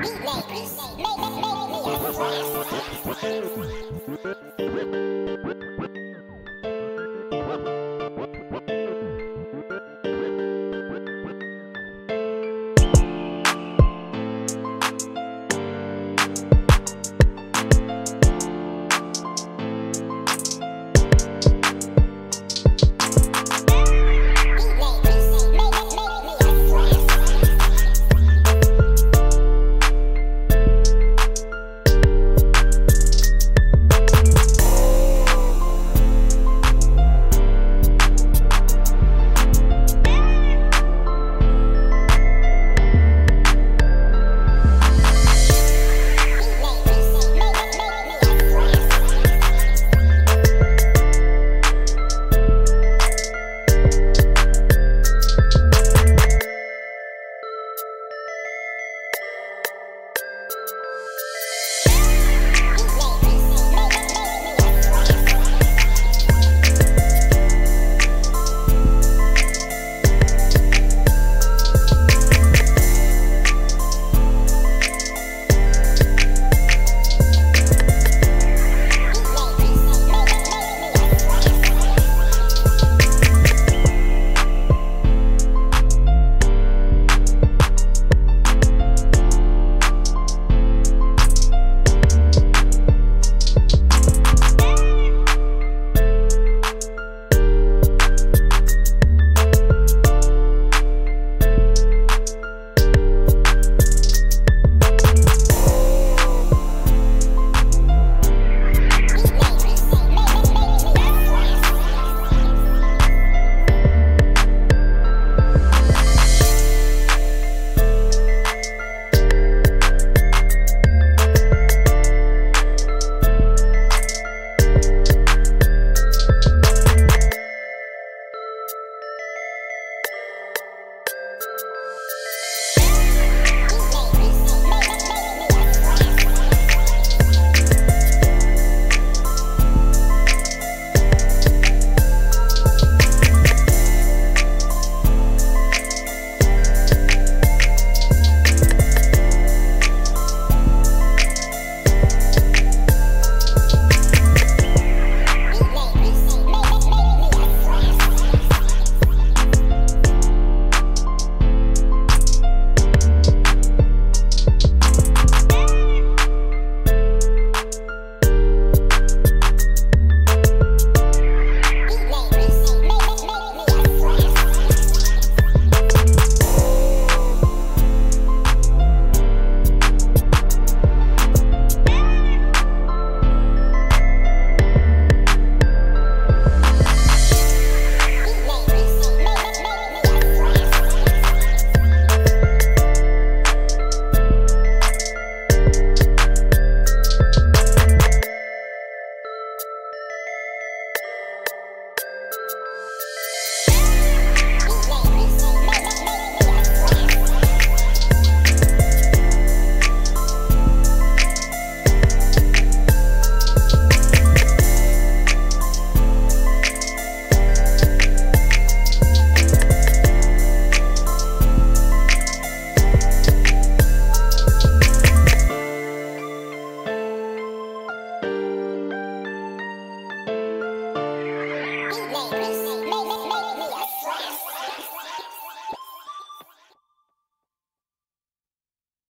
me, make Be make, make, make me a